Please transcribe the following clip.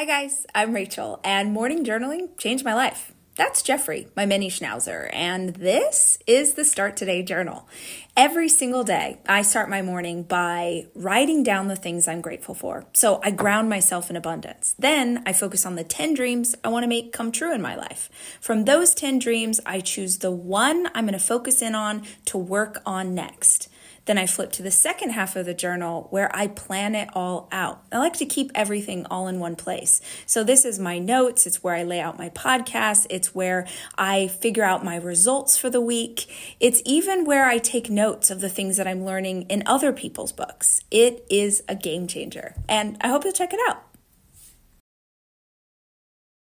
Hi, guys. I'm Rachel, and morning journaling changed my life. That's Jeffrey, my mini schnauzer, and this is the Start Today journal. Every single day, I start my morning by writing down the things I'm grateful for. So I ground myself in abundance. Then I focus on the 10 dreams I want to make come true in my life. From those 10 dreams, I choose the one I'm going to focus in on to work on next. Then I flip to the second half of the journal where I plan it all out. I like to keep everything all in one place. So this is my notes. It's where I lay out my podcast. It's where I figure out my results for the week. It's even where I take notes of the things that I'm learning in other people's books. It is a game changer and I hope you'll check it out.